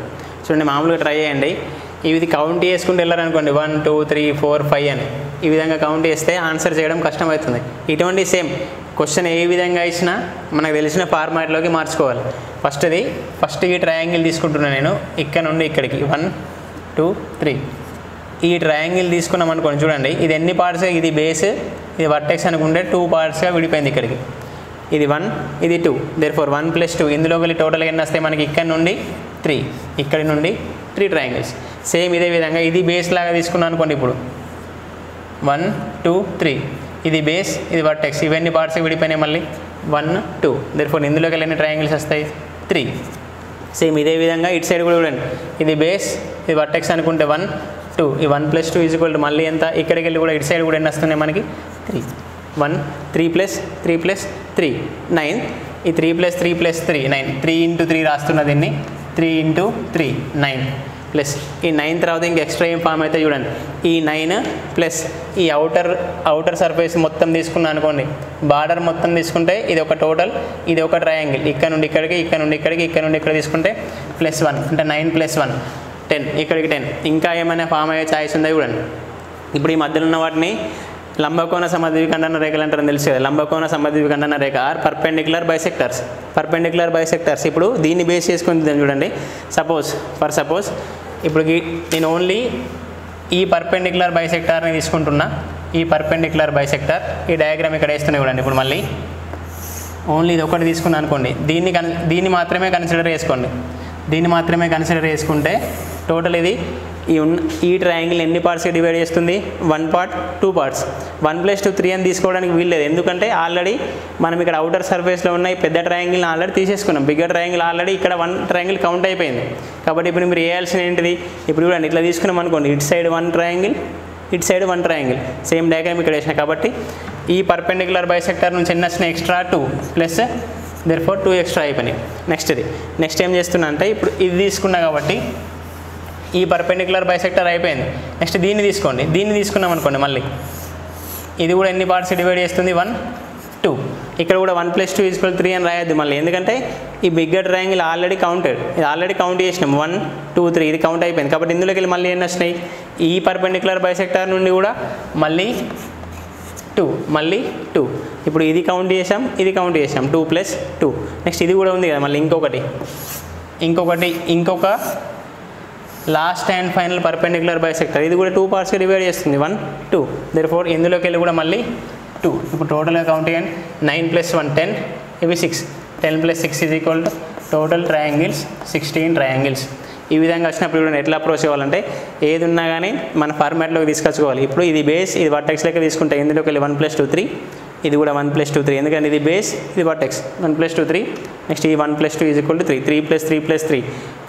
చూడండి మామూలుగా ట్రై చేయండి. ఇవి కౌంట్ చేసుకుంటూ వెళ్ళారనుకోండి. One two three four five అని. ఈ విధంగా కౌంట్ చేస్తే ఆన్సర్ చేయడం కష్టమవుతుంది. ఇటువంటి సేమ్. క్వశ్చన్ ఏ విధంగా ఇచ్చినా మనకు తెలిసిన ఫార్మాట్లోకి మార్చుకోవాలి. ఫస్ట్ది ఫస్ట్ ఈ ట్రయాంగిల్ తీసుకుంటున్నాను నేను. ఇక్కడ నుండి ఇక్కడికి. One two three. ఈ ట్రయాంగిల్ తీసుకున్నాం అనుకోండి చూడండి. ఇది ఎన్ని పార్ట్స్? ఇది బేస్ ఇది వర్టెక్స్ అనుకుంటే టూ పార్ట్స్గా విడిపోయింది ఇక్కడికి. ఇది వన్ ఇది two. Therefore one plus two. ఇందులో వెళ్ళి టోటల్గా ఎన్ని వస్తాయి? మనకి ఇక్కడ నుండి త్రీ. ఇక్కడి నుండి త్రీ ట్రయాంగిల్స్. సేమ్ ఇదే విధంగా ఇది బేస్ లాగా తీసుకున్నాను అనుకోండి ఇప్పుడు. One two three. ఇది బేస్ ఇది వర్టెక్స్ ఇవన్నీ పార్ట్స్ విడిపోయినాయి మళ్ళీ. One two. దేర్ ఫోర్ ఇందులోకి వెళ్ళిన ట్రయాంగిల్స్ వస్తాయి. త్రీ. సేమ్ ఇదే విధంగా ఇటు సైడ్ కూడా చూడండి. ఇది బేస్ ఇది వర్టెక్స్ అనుకుంటే వన్ టూ. ఈ one plus two is equal to మళ్ళీ ఎంత? ఇక్కడికి వెళ్ళి కూడా ఇటు సైడ్ కూడా ఎన్ని వస్తున్నాయి మనకి? Three. One three plus three plus three nine ఈ three plus three plus three nine three into three రాస్తున్న దీన్ని. Three into three nine plus ఈ నైన్ తర్వాత ఇంక ఎక్స్ట్రా ఏం ఫామ్ అయితే చూడండి. ఈ నైన్ ప్లస్ ఈ అవుటర్ అవుటర్ సర్ఫేస్ మొత్తం తీసుకున్నాను అనుకోండి. బార్డర్ మొత్తం తీసుకుంటే ఇది ఒక టోటల్ ఇది ఒక ట్రయాంగిల్ ఇక్కడ నుండి ఇక్కడికి ఇక్కడ నుండి ఇక్కడికి ఇక్కడ నుండి ఇక్కడ తీసుకుంటే ప్లస్ వన్ అంటే నైన్ ప్లస్ వన్ టెన్ ఇక్కడికి టెన్ ఇంకా ఏమైనా ఫామ్ అయ్యే ఛాయిస్ ఉందా చూడండి. ఇప్పుడు ఈ మధ్యలో ఉన్న వాటిని లంబకోణ సమద్వికండన రేఖలు అంటారని తెలుసు కదా. లంబకోణ సమద్వికండన రేఖ are perpendicular bisectors perpendicular bisectors ఇప్పుడు దీన్ని బేస్ చేసుకుని చూడండి. సపోజ్ ఫర్ సపోజ్ ఇప్పుడు నేను ఓన్లీ ఈ పర్పెండిక్యులర్ బైసెక్టార్ని తీసుకుంటున్నా. ఈ పర్పెండిక్యులర్ బైసెక్టార్ ఈ డయాగ్రామ్ ఇక్కడ వేస్తున్నాయి చూడండి ఇప్పుడు మళ్ళీ. ఓన్లీ ఇది ఒకటి తీసుకున్నాను అనుకోండి. దీన్ని కన్ దీన్ని మాత్రమే కన్సిడర్ చేసుకోండి. దీన్ని మాత్రమే కన్సిడర్ చేసుకుంటే టోటల్ ఇది. ఈ ఉన్న ఈ ట్రయాంగిల్ ఎన్ని పార్ట్స్కి డివైడ్ చేస్తుంది? One part two parts one plus two three అని తీసుకోవడానికి వీల్లేదు ఎందుకంటే ఆల్రెడీ మనం ఇక్కడ అవుటర్ సర్ఫేస్లో ఉన్న ఈ పెద్ద ట్రయాంగిల్ని ఆల్రెడీ తీసేసుకున్నాం. బిగ్గర్ ట్రయాంగిల్ ఆల్రెడీ ఇక్కడ వన్ ట్రయాంగిల్ కౌంట్ అయిపోయింది. కాబట్టి ఇప్పుడు మీరు వేయాల్సిన ఏంటిది? ఇప్పుడు చూడండి ఇట్లా తీసుకున్నాం అనుకోండి. ఇటు సైడ్ వన్ ట్రయాంగిల్ ఇటు side one triangle same diagram ఇక్కడ వేసిన. కాబట్టి ఈ పర్పెండిక్యులర్ బైసెక్టర్ నుంచి ఎన్ని వచ్చిన extra two plus therefore two extra అయిపోయినాయి. నెక్స్ట్ ఇది. నెక్స్ట్ ఏం చేస్తున్నా అంటే ఇప్పుడు ఇది తీసుకున్నా కాబట్టి ఈ పర్పెండిక్యులర్ బైసెక్టర్ అయిపోయింది. నెక్స్ట్ దీన్ని తీసుకోండి. దీన్ని తీసుకున్నాం అనుకోండి మళ్ళీ. ఇది కూడా ఎన్ని పార్ట్స్ డివైడ్ చేస్తుంది? వన్ టూ ఇక్కడ కూడా one plus two is equal three అని రాయొద్దు మళ్ళీ. ఎందుకంటే ఈ బిగ్గర్ ట్రయాంగిల్ ఆల్రెడీ కౌంటెడ్ ఇది ఆల్రెడీ కౌంట్ చేసినాం. వన్ టూ త్రీ ఇది కౌంట్ అయిపోయింది. కాబట్టి ఇందులోకి వెళ్ళి మళ్ళీ ఎన్ని వచ్చినాయి? ఈ పర్పెండిక్యులర్ బైసెక్టర్ నుండి కూడా మళ్ళీ టూ మళ్ళీ టూ ఇప్పుడు ఇది కౌంట్ చేసాం ఇది కౌంట్ చేసాం టూ ప్లస్ టూ నెక్స్ట్ ఇది కూడా ఉంది కదా మళ్ళీ ఇంకొకటి. ఇంకొకటి ఇంకొక last and final perpendicular bisector. ఇది కూడా టూ పార్ట్స్కి డివైడ్ చేస్తుంది. వన్ టూ దర్ ఫోర్ ఇందులోకి వెళ్ళి కూడా మళ్ళీ టూ ఇప్పుడు టోటల్గా కౌంట్ చేయండి. నైన్ ప్లస్ వన్ టెన్ ఇవి six ten plus six is equal to total triangles sixteen triangles ఈ విధంగా వచ్చినప్పుడు కూడా ఎట్లా అప్రోచ్ అవ్వాలంటే ఏది ఉన్నా కానీ మన ఫార్మాట్లోకి తీసుకొచ్చుకోవాలి. ఇప్పుడు ఇది బేస్ ఇది వర్టెక్స్ లెక్క తీసుకుంటే ఇందులోకి వెళ్ళి వన్ ప్లస్ టూ త్రీ ఇది కూడా వన్ ప్లస్ టూ త్రీ ఎందుకంటే ఇది బేస్ ఇది vertex one plus two three next ఈ one plus two is equal to three three plus three plus three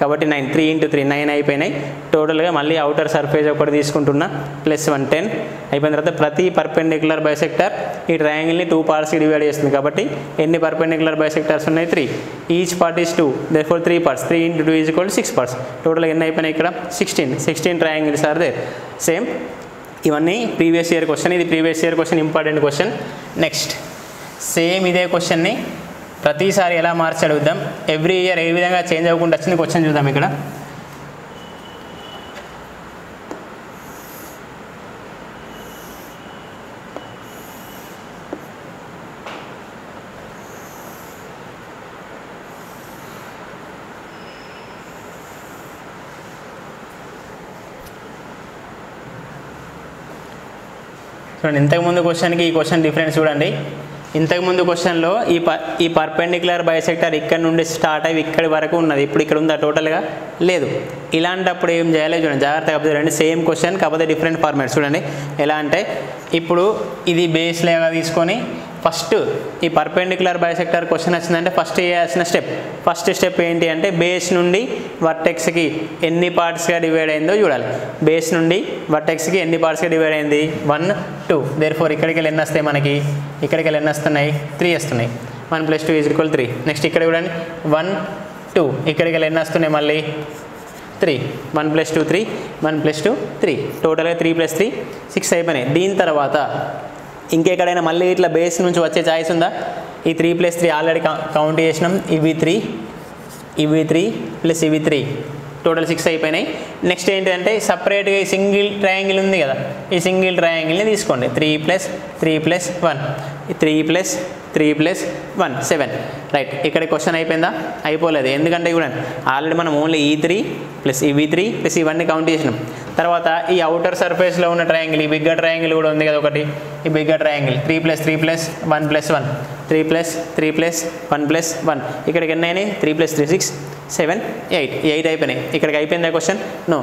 కాబట్టి nine three into three nine అయిపోయినాయి. టోటల్గా మళ్ళీ అవుటర్ సర్ఫేస్ ఒకటి తీసుకుంటున్నా. ప్లస్ వన్ టెన్ అయిపోయిన తర్వాత ప్రతి పర్పెండిక్యులర్ బైసెక్టర్ ఈ ట్రయాంగిల్ని టూ పార్ట్స్కి డివైడ్ చేస్తుంది. కాబట్టి ఎన్ని పర్పెండిక్యులర్ బైసెక్టర్స్ ఉన్నాయి? Three each part is two therefore three parts three into two is equal six parts టోటల్గా ఎన్ని అయిపోయినాయి ఇక్కడ? Sixteen sixteen triangles are they same ఇవన్నీ ప్రీవియస్ ఇయర్ క్వశ్చన్ ఇది previous year question important question next same ఇదే క్వశ్చన్ని ప్రతిసారి ఎలా మార్చి అడుగుదాం ఎవ్రీ ఇయర్ ఏ విధంగా చేంజ్ అవ్వకుండా వచ్చింది క్వశ్చన్ చూద్దాం ఇక్కడ. చూడండి ఇంతకుముందు క్వశ్చన్కి ఈ క్వశ్చన్ డిఫరెన్స్ చూడండి. ఇంతకుముందు క్వశ్చన్లో ఈ ప ఈ పర్పెండిక్యులర్ బైసెక్టర్ ఇక్కడ నుండి స్టార్ట్ అయ్యి ఇక్కడి వరకు ఉన్నది. ఇప్పుడు ఇక్కడ ఉందా టోటల్గా లేదు. ఇలాంటప్పుడు ఏం చేయాలి చూడండి జాగ్రత్తగా చూడండి సేమ్ క్వశ్చన్ కాకపోతే డిఫరెంట్ ఫార్మాట్. చూడండి ఎలా అంటే ఇప్పుడు ఇది బేస్ లాగా తీసుకొని ఫస్ట్ ఈ పర్పెండిక్యులర్ బైసెక్టర్ క్వశ్చన్ వచ్చిందంటే ఫస్ట్ చేయాల్సిన స్టెప్ ఫస్ట్ స్టెప్ ఏంటి అంటే బేస్ నుండి వర్టెక్స్కి ఎన్ని పార్ట్స్గా డివైడ్ అయిందో చూడాలి. బేస్ నుండి వర్టెక్స్కి ఎన్ని పార్ట్స్గా డివైడ్ అయింది? వన్ టూ దేర్ ఫోర్ ఇక్కడికి వెళ్ళి ఎన్ని వస్తాయి మనకి? ఇక్కడికి వెళ్ళి ఎన్ని వస్తున్నాయి? త్రీ వస్తున్నాయి. One plus two is equal three next ఇక్కడ చూడండి. వన్ టూ ఇక్కడికి వెళ్ళి ఎన్ని వస్తున్నాయి మళ్ళీ? Three one plus two three one plus two three టోటల్గా త్రీ ప్లస్ త్రీ సిక్స్ అయిపోయినాయి. దీని తర్వాత ఇంకెక్కడైనా మళ్ళీ ఇట్లా బేస్ నుంచి వచ్చే ఛాయిస్ ఉందా? ఈ three plus three already count చేసినాం. ఇవి త్రీ ఇవి త్రీ ప్లస్ ఇవి త్రీ టోటల్ సిక్స్ అయిపోయినాయి. నెక్స్ట్ ఏంటంటే సపరేట్గా ఈ సింగిల్ ట్రయాంగిల్ ఉంది కదా. ఈ సింగిల్ ట్రయాంగిల్ని తీసుకోండి. Three plus three plus one three plus three plus one seven. Right ఇక్కడ క్వశ్చన్ అయిపోయిందా? అయిపోలేదు. ఎందుకంటే చూడండి ఆల్రెడీ మనం ఓన్లీ ఈ త్రీ ప్లస్ ఇవి త్రీ ప్లస్ ఇవన్నీ కౌంట్ చేసినాం. తర్వాత ఈ అవుటర్ సర్ఫేస్లో ఉన్న ట్రయాంగిల్ ఈ బిగ్గర్ ట్రయాంగిల్ కూడా ఉంది కదా ఒకటి. ఈ bigger triangle three plus three plus one plus one three plus three plus one plus one ఇక్కడికి ఎన్ని అయినాయి? Three plus three six seven eight eight అయిపోయినాయి. ఇక్కడికి అయిపోయిందా క్వశ్చన్ నో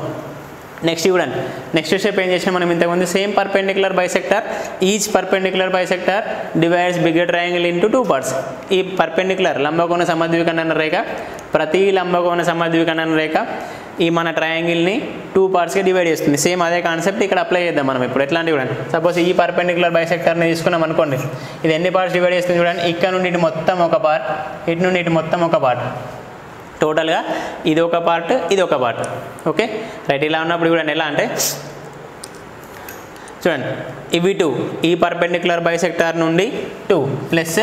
నెక్స్ట్ చూడండి నెక్స్ట్ స్టెప్ ఏం చేసినా మనం ఇంతకుముందు? Same perpendicular bisector each perpendicular bisector divides bigger triangle into two parts ఈ పర్పెండిక్యులర్ లంబకోణ సమద్వికండన రేఖ ప్రతి లంబకోణ సమద్వికండన రేఖ ఈ మన ట్రయాంగిల్ని టూ పార్ట్స్గా డివైడ్ చేస్తుంది. సేమ్ అదే కాన్సెప్ట్ ఇక్కడ అప్లై చేద్దాం మనం ఇప్పుడు. ఎట్లాంటి చూడండి సపోజ్ ఈ పర్పెండిక్యులర్ బైసెక్టర్ని తీసుకున్నాం అనుకోండి. ఇది ఎన్ని పార్ట్స్ డివైడ్ చేస్తుంది చూడండి. ఇక్కడ నుండి ఇటు మొత్తం ఒక పార్ట్ ఇటు నుండి ఇటు మొత్తం ఒక పార్ట్ టోటల్గా ఇది ఒక పార్ట్ ఇది ఒక పార్ట్ ఓకే రైట్ ఇలా ఉన్నప్పుడు చూడండి ఎలా అంటే చూడండి ఇవి టూ ఈ పర్పెండిక్యులర్ బైసెక్టార్ నుండి టూ ప్లస్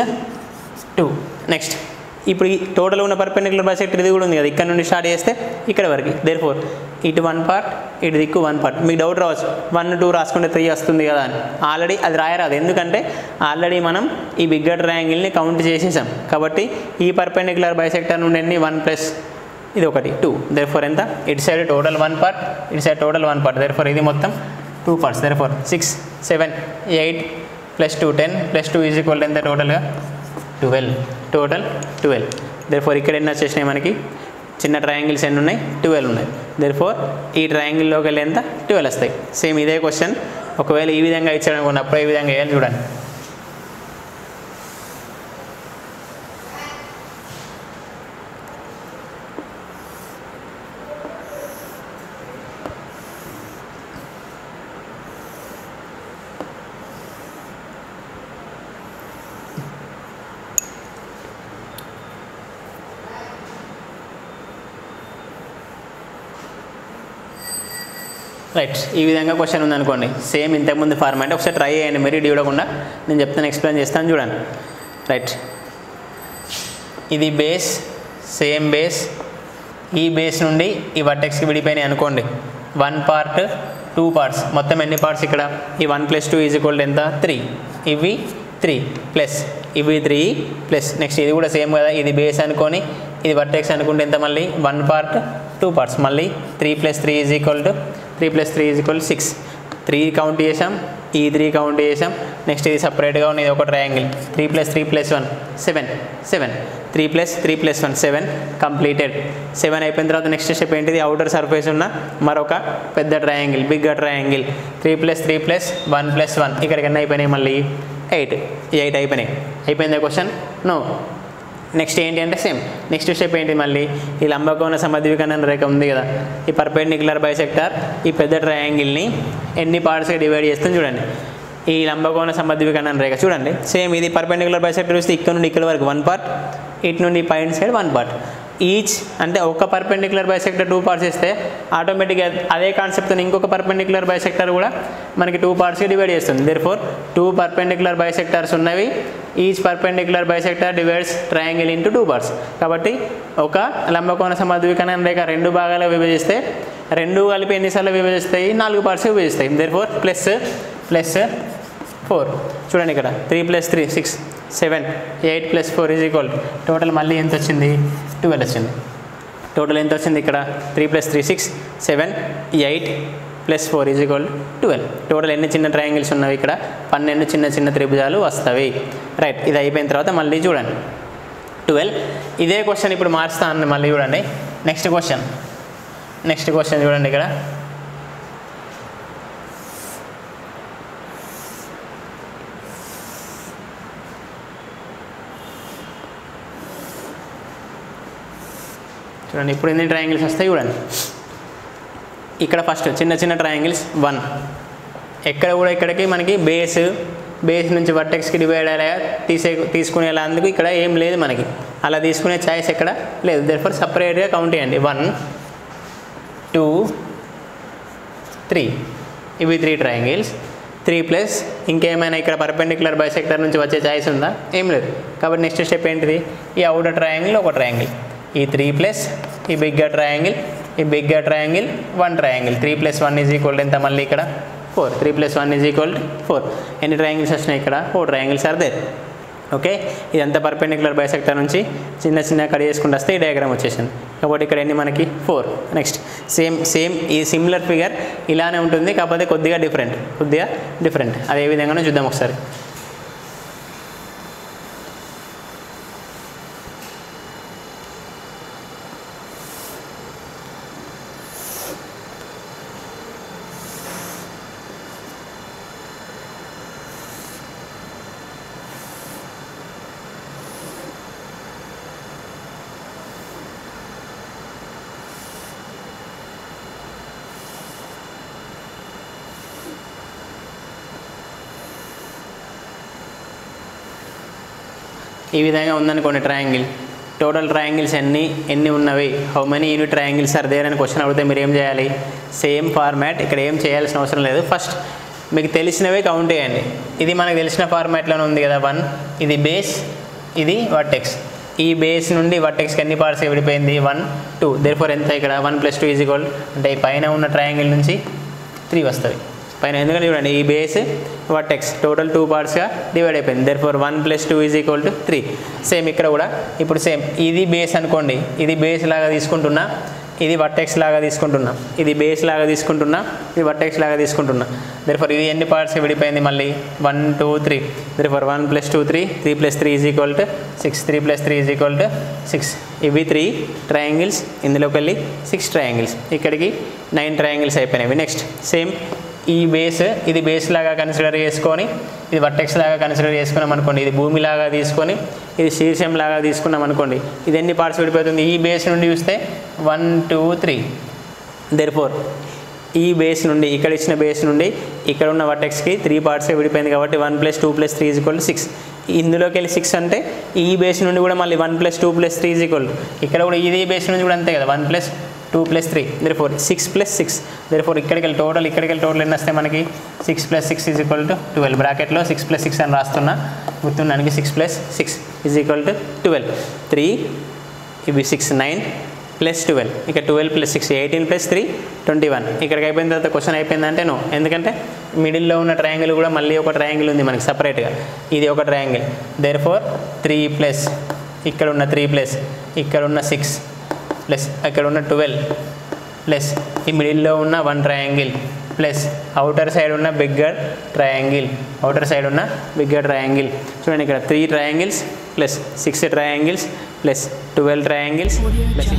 టూ నెక్స్ట్ ఇప్పుడు ఈ టోటల్ ఉన్న పర్పెండిక్యులర్ బైసెక్టర్ ఇది కూడా ఉంది కదా ఇక్కడ నుండి స్టార్ట్ చేస్తే ఇక్కడ వరకు. దేర్ ఫోర్ ఇటు వన్ పార్ట్ ఇటు దిక్కు వన్ పార్ట్ మీకు డౌట్ రావచ్చు. వన్ టూ రాసుకుంటే త్రీ వస్తుంది కదా అని. ఆల్రెడీ అది రాయరాదు. ఎందుకంటే ఆల్రెడీ మనం ఈ బిగ్గర్ ట్రయాంగిల్ని కౌంట్ చేసేసాం. కాబట్టి ఈ పర్పెండిక్యులర్ బైసెక్టర్ నుండి ఎన్ని వన్ ప్లస్ ఇది ఒకటి టూ దేర్ ఫోర్ ఎంత? ఇటు సైడ్ టోటల్ వన్ పార్ట్ ఇటు side total one part therefore ఇది మొత్తం two parts therefore six seven eight plus two ten plus two is equal ఎంత టోటల్గా twelve total twelve therefore ఇక్కడ ఎన్ని వచ్చేసినాయి మనకి? చిన్న ట్రయాంగిల్స్ ఎన్ని ఉన్నాయి? ట్వెల్వ్ ఉన్నాయి. దేర్ ఫోర్ ఈ ట్రయాంగిల్లోకి వెళ్ళి ఎంత ట్వెల్వ్ వస్తాయి. సేమ్ ఇదే క్వశ్చన్ ఒకవేళ ఈ విధంగా ఇచ్చాడు అనుకున్నప్పుడు ఈ విధంగా వేయాలి చూడండి. రైట్ ఈ విధంగా క్వశ్చన్ ఉందనుకోండి. సేమ్ ఇంతకుముందు ఫార్మాట్ ఒకసారి ట్రై చేయండి మీరు చూడకుండా. నేను చెప్తాను ఎక్స్ప్లెయిన్ చేస్తాను చూడండి. రైట్ ఇది బేస్ సేమ్ బేస్ ఈ బేస్ నుండి ఈ వర్టెక్స్కి విడిపోయినాయి అనుకోండి. వన్ పార్ట్ టూ పార్ట్స్ మొత్తం ఎన్ని పార్ట్స్ ఇక్కడ? ఈ one plus two is equal ఎంత? త్రీ ఇవి త్రీ ప్లస్ ఇవి త్రీ ప్లస్ నెక్స్ట్ ఇది కూడా సేమ్ కదా. ఇది బేస్ అనుకొని ఇది వర్టెక్స్ అనుకుంటే ఎంత మళ్ళీ? వన్ పార్ట్ టూ పార్ట్స్ మళ్ళీ three plus three is equal to three plus three is equal six. Three count చేసాం ఈ త్రీ కౌంట్ చేసాం నెక్స్ట్ ఇది సపరేట్గా ఉన్నది ఒక triangle three plus three plus one seven seven three plus three plus one seven completed seven అయిపోయిన తర్వాత next step ఏంటిది? అవుటర్ సర్ఫేస్ ఉన్న మరొక పెద్ద triangle bigger triangle three plus three plus one plus one ఇక్కడికి ఎన్ని అయిపోయినాయి మళ్ళీ. ఎయిట్ ఈ ఎయిట్ అయిపోయినాయి. అయిపోయిందా క్వశ్చన్ నో నెక్స్ట్ ఏంటి అంటే సేమ్ నెక్స్ట్ స్టెప్ ఏంటి మళ్ళీ? ఈ లంబకోణ సమద్వికరణ రేఖ ఉంది కదా. ఈ పర్పెండిక్యులర్ బైసెక్టార్ ఈ పెద్ద ట్రయాంగిల్ని ఎన్ని పార్ట్స్గా డివైడ్ చేస్తుంది చూడండి. ఈ లంబకోణ సమద్వికరణ రేఖ చూడండి. సేమ్ ఇది పర్పెండిక్యులర్ బైసెక్టర్ చూస్తే ఇక్కడ నుండి ఇక్కడ వరకు వన్ పార్ట్ ఇటు నుండి పైన సైడ్ వన్ పార్ట్ ఈచ్ అంటే ఒక పర్పెండిక్యులర్ బైసెక్టర్ టూ పార్ట్స్ ఇస్తే ఆటోమేటిక్గా అదే కాన్సెప్ట్తో ఇంకొక పర్పెండిక్యులర్ బైసెక్టర్ కూడా మనకి టూ పార్ట్స్కి డివైడ్ చేస్తుంది. There four two perpendicular bisectors ఉన్నవి each perpendicular bisector divides triangle into two parts కాబట్టి ఒక లంబకోణ సమద్వికనం రేఖ రెండు భాగాలుగా విభజిస్తే రెండు కలిపి ఎన్నిసార్లు విభజిస్తాయి? నాలుగు పార్ట్స్ విభజిస్తాయి. Therefore plus plus four చూడండి ఇక్కడ. Three plus three six seven eight plus four is equal total మళ్ళీ ఎంత వచ్చింది? ట్వెల్వ్ వచ్చింది టోటల్ ఎంత వచ్చింది ఇక్కడ? Three plus three six seven eight plus four is equal twelve total ఎన్ని చిన్న ట్రయాంగిల్స్ ఉన్నవి ఇక్కడ? పన్నెండు చిన్న చిన్న త్రిభుజాలు వస్తాయి. రైట్ ఇది అయిపోయిన తర్వాత మళ్ళీ చూడండి. ట్వెల్వ్ ఇదే క్వశ్చన్ ఇప్పుడు మార్చుతాను మళ్ళీ చూడండి. నెక్స్ట్ క్వశ్చన్ నెక్స్ట్ క్వశ్చన్ చూడండి ఇక్కడ. చూడండి ఇప్పుడు ఎన్ని ట్రయాంగిల్స్ వస్తాయి చూడండి. ఇక్కడ ఫస్ట్ చిన్న చిన్న ట్రయాంగిల్స్ వన్ ఎక్కడ కూడా ఇక్కడికి మనకి బేస్ బేస్ నుంచి వర్టెక్స్కి డివైడ్ అయ్యా తీసే తీసుకునేలా అందుకు ఇక్కడ ఏం లేదు మనకి. అలా తీసుకునే ఛాయిస్ ఎక్కడ లేదు. దర్ఫర్ సపరేట్గా కౌంట్ చేయండి. వన్ టూ త్రీ ఇవి త్రీ ట్రయాంగిల్స్ త్రీ ప్లస్ ఇంకేమైనా ఇక్కడ పర్పెండిక్యులర్ బైసెక్టర్ నుంచి వచ్చే ఛాయిస్ ఉందా? ఏం లేదు. కాబట్టి నెక్స్ట్ స్టెప్ ఏంటిది? ఈ అవుటర్ ట్రయాంగిల్ ఒక ట్రయాంగిల్ ఈ త్రీ ప్లస్ ఈ బిగ్గర్ ట్రయాంగిల్ ఈ bigger triangle one triangle three plus one is equal ఎంత మళ్ళీ ఇక్కడ? Four three plus one is equal four ఎన్ని ట్రయాంగిల్స్ వచ్చినాయి ఇక్కడ? Four triangles are there okay ఇదంతా పర్పెండిక్యులర్ బైసెక్టర్ నుంచి చిన్న చిన్న కట్ చేసుకుంటూ వస్తే ఈ డయాగ్రామ్ వచ్చేసింది. కాబట్టి ఇక్కడ ఎన్ని మనకి? ఫోర్ నెక్స్ట్ సేమ్ సేమ్ ఈ సిమిలర్ ఫిగర్ ఇలానే ఉంటుంది కాకపోతే కొద్దిగా డిఫరెంట్ కొద్దిగా డిఫరెంట్ అదే విధంగానే చూద్దాం ఒకసారి. ఈ విధంగా ఉందనుకోండి ట్రయాంగిల్ టోటల్ ట్రయాంగిల్స్ ఎన్ని? ఎన్ని ఉన్నవి? How many unit triangles are there అని క్వశ్చన్ అడిగితే మీరు ఏం చేయాలి? సేమ్ ఫార్మాట్ ఇక్కడ ఏం చేయాల్సిన అవసరం లేదు. ఫస్ట్ మీకు తెలిసినవే కౌంట్ చేయండి. ఇది మనకు తెలిసిన ఫార్మాట్లోనే ఉంది కదా వన్ ఇది బేస్ ఇది వర్టెక్స్ ఈ బేస్ నుండి వర్టెక్స్కి ఎన్ని పార్ట్స్ విడిపోయింది? వన్ టూ దేర్ ఫోర్ ఎంత ఇక్కడ? One plus two is equal అంటే పైన ఉన్న ట్రయాంగిల్ నుంచి త్రీ వస్తుంది. పైన ఎందుకంటే చూడండి ఈ బేస్ వర్టెక్స్ టోటల్ టూ పార్ట్స్గా డివైడ్ అయిపోయింది. Therefore one plus two is equal to three same ఇక్కడ కూడా. ఇప్పుడు సేమ్ ఇది బేస్ అనుకోండి. ఇది బేస్ లాగా తీసుకుంటున్నా. ఇది వర్టెక్స్ లాగా తీసుకుంటున్నా. ఇది బేస్ లాగా తీసుకుంటున్నా. ఇది వర్టెక్స్ లాగా తీసుకుంటున్నా. దర్ ఫర్ ఇది ఎన్ని పార్ట్స్ విడిపోయింది మళ్ళీ? One two three there one plus two three three plus three is equal to six three plus three is equal to six ఇవి త్రీ ట్రయాంగిల్స్ ఇందులోకి వెళ్ళి సిక్స్ ట్రయాంగిల్స్ ఇక్కడికి నైన్ ట్రయాంగిల్స్ అయిపోయినాయి. Next same ఈ base ఇది base లాగా consider చేసుకొని ఇది వర్టెక్స్ లాగా కన్సిడర్ చేసుకున్నాం అనుకోండి ఇది భూమి లాగా తీసుకొని ఇది శీర్షం లాగా తీసుకున్నాం అనుకోండి ఇది ఎన్ని పార్ట్స్ విడిపోతుంది? ఈ బేస్ నుండి చూస్తే one two three therefore ఈ బేస్ నుండి ఇక్కడ ఇచ్చిన బేస్ నుండి ఇక్కడ ఉన్న వర్టెక్స్కి త్రీ పార్ట్సే విడిపోయింది కాబట్టి one plus two plus three is equal six ఇందులోకి వెళ్ళి సిక్స్ అంటే ఈ బేస్ నుండి కూడా మళ్ళీ one plus two plus three is equal ఇక్కడ కూడా ఇది బేస్ నుండి కూడా అంతే కదా one plus two plus three therefore six plus six therefore ఇక్కడికి వెళ్ళి టోటల్ ఇక్కడికి వెళ్ళి టోటల్ ఎన్ని వస్తాయి మనకి? Six plus six is equal to twelve బ్రాకెట్లో సిక్స్ ప్లస్ సిక్స్ అని రాస్తున్నా. గుర్తున్నానికి six plus six is equal to twelve three ఇవి సిక్స్ నైన్ ప్లస్ ట్వెల్వ్ ఇక twelve plus six eighteen plus three twenty one ఇక్కడికి అయిపోయిన తర్వాత క్వశ్చన్ అయిపోయిందంటే no ఎందుకంటే మిడిల్లో ఉన్న ట్రయాంగిల్ కూడా మళ్ళీ ఒక ట్రయాంగిల్ ఉంది మనకి సపరేట్గా ఇది ఒక triangle therefore three plus ఇక్కడ ఉన్న త్రీ ప్లస్ ఇక్కడ ఉన్న సిక్స్ ప్లస్ అక్కడ ఉన్న ట్వెల్వ్ ప్లస్ ఈ మిడిల్లో ఉన్న one triangle plus outer side ఉన్న బిగ్గర్ ట్రయాంగిల్. అవుటర్ సైడ్ ఉన్న బిగ్గర్ ట్రయాంగిల్. చూడండి ఇక్కడ three triangles plus six triangles plus twelve triangles plus